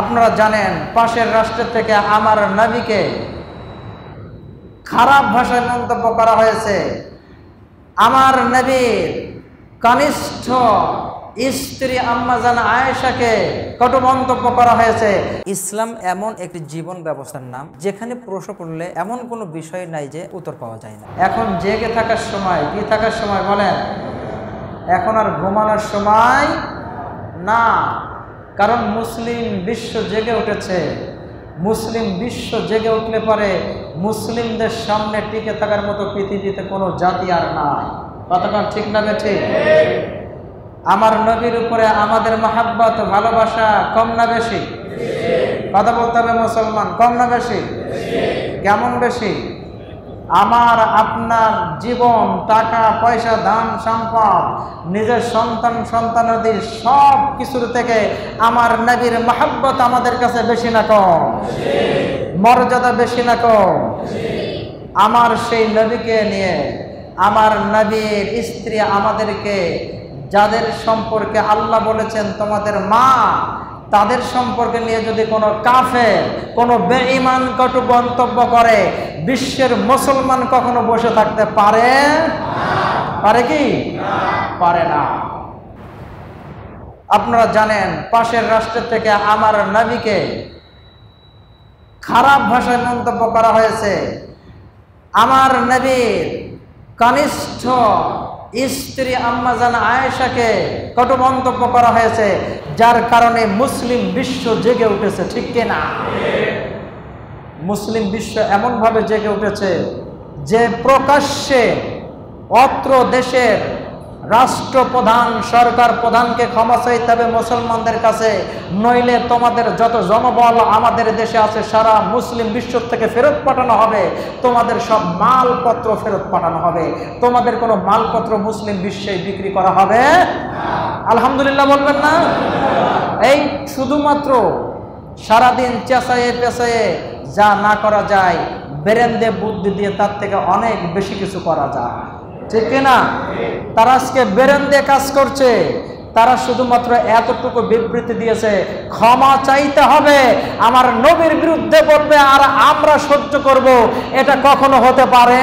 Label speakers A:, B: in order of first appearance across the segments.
A: আপনারা জানেন, পাশের রাষ্ট্রের থেকে আমার নাবিকে খারাপ ভাষায় মন্তব্য করা হয়েছে। আমার নবীর কনিষ্ঠ স্ত্রী আম্মাজান আয়েশাকে কটু মন্তব্য করা হয়েছে। ইসলাম এমন একটি জীবন ব্যবস্থার নাম, যেখানে প্রশ্ন করলে এমন কোনো বিষয় নাই যে উত্তর পাওয়া যায় না। এখন জেগে থাকার সময়, কি থাকার সময় বলেন? এখন আর ঘুমানোর সময় না। কারণ মুসলিম বিশ্ব জেগে উঠেছে। মুসলিম বিশ্ব জেগে উঠলে পরে মুসলিমদের সামনে টিকে থাকার মতো পৃথিবীতে কোনো জাতি আর নাই। কতক্ষণ ঠিক না ঠিক আমার নবীর উপরে আমাদের মাহাব্বত, ভালোবাসা কম না বেশি? কথা বলতে হবে মুসলমান, কম না বেশি? কেমন বেশি? আমার আপনার জীবন, টাকা, পয়সা দান সম্পদ, নিজের সন্তান, সন্তানাদির সব কিছুর থেকে আমার নবীর মাহাব্বত আমাদের কাছে বেশি না কম। মর্যাদা বেশি না কম। আমার সেই নবীকে নিয়ে, আমার নবীর স্ত্রী আমাদেরকে, যাদের সম্পর্কে আল্লাহ বলেছেন, তোমাদের মা, তাদের সম্পর্কে নিয়ে যদি কোনো কাফে কোনো বেঈমান কটু মন্তব্য করে বিশ্বের মুসলমান কখনো বসে থাকতে পারে? পারে কি? পারে না। আপনারা জানেন, পাশের রাষ্ট্রের থেকে আমার নবীকে খারাপ ভাষায় মন্তব্য করা হয়েছে। আমার নবীর কনিষ্ঠ স্ত্রী আম্মাজান আয়েশাকে কটু মন্তব্য করা হয়েছে, যার কারণে মুসলিম বিশ্ব জেগে উঠেছে, ঠিক কিনা? মুসলিম বিশ্ব এমনভাবে জেগে উঠেছে যে প্রকাশ্যে অত্র দেশের রাষ্ট্রপ্রধান, সরকার প্রধানকে ক্ষমা চাইতে হবে মুসলমানদের কাছে, নইলে তোমাদের যত জনবল আমাদের দেশে আছে, সারা মুসলিম বিশ্ব থেকে ফেরত পাঠানো হবে। তোমাদের সব মালপত্র ফেরত পাঠানো হবে। তোমাদের কোনো মালপত্র মুসলিম বিশ্বে বিক্রি করা হবে? আলহামদুলিল্লাহ বলবেন না? এই শুধুমাত্র সারাদিন চেঁচায়ে পেঁচায়ে যা না করা যায় বেরেন্দে বুদ্ধি দিয়ে তার থেকে অনেক বেশি কিছু করা যায়। ঠিক না তারা আজকে বেরেন্দে কাজ করছে। তারা শুধুমাত্র এতটুকু বিবৃতি দিয়েছে, ক্ষমা চাইতে হবে। আমার নবীর বিরুদ্ধে বলবে, আর আমরা সহ্য করব। এটা কখনো হতে পারে?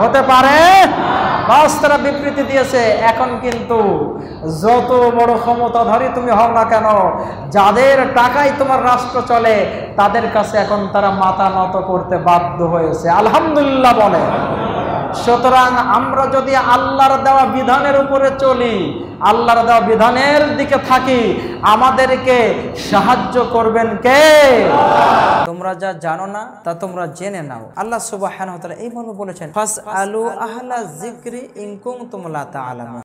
A: হতে পারে? বাস তারা বিবৃতি দিয়েছে, এখন কিন্তু যত বড় ক্ষমতাধারী তুমি হও না কেন, যাদের টাকায় তোমার রাষ্ট্র চলে, তাদের কাছে এখন তারা মাথা নত করতে বাধ্য হয়েছে। আলহামদুলিল্লাহ বলে। সুতরাং আমরা যদি আল্লাহর দেওয়া বিধানের উপরে চলি, আল্লাহর দেওয়া বিধানের দিকে থাকি, আমাদেরকে সাহায্য করবেন কে? তোমরা যা জানো না, তা তোমরা জেনে নাও। আল্লাহ সুবাহ এই বলেছেন জিক্রি ইনকুম তা